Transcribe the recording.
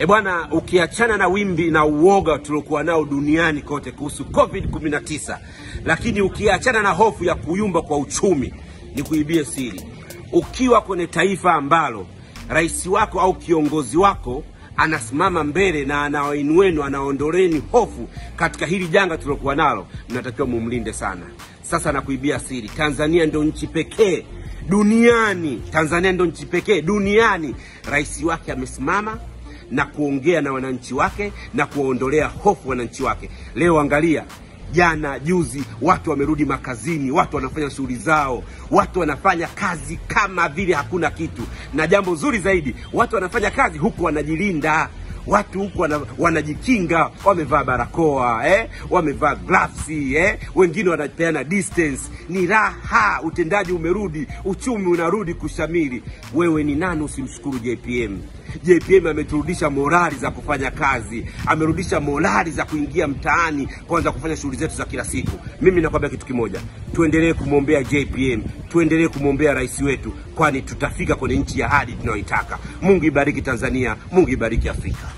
E bwana, ukiachana na wimbi na uoga tuliokuwa nao duniani kote kuhusu COVID-19, lakini ukiachana na hofu ya kuyumba kwa uchumi, ni kuibie siri, ukiwa kwenye taifa ambalo rais wako au kiongozi wako anasimama mbele na anawainuenu anaondoleni hofu katika hili janga tuliokuwa nalo, mnatakiwa mumlinde sana. Sasa nakuibia siri, Tanzania ndio nchi pekee duniani, Tanzania ndio nchi pekee duniani rais wake amesimama na kuongea na wananchi wake na kuwaondolea hofu wananchi wake. Leo angalia, jana juzi, watu wamerudi makazini, watu wanafanya shughuli zao, watu wanafanya kazi kama vile hakuna kitu, na jambo zuri zaidi, watu wanafanya kazi huku wanajilinda watu huku wana, wanajikinga, wamevaa barakoa eh, wamevaa gloves eh, wengine wanapeana distance. Ni raha, utendaji umerudi, uchumi unarudi kushamiri. Wewe ni nani usimshukuru JPM? JPM ameturudisha morali za kufanya kazi, amerudisha morali za kuingia mtaani kwanza kufanya shughuli zetu za kila siku. Mimi nakwambia kitu kimoja, tuendelee kumwombea JPM, tuendelee kumwombea rais wetu, kwani tutafika kwenye nchi ya hadi tunayoitaka. Mungu ibariki Tanzania, Mungu ibariki Afrika.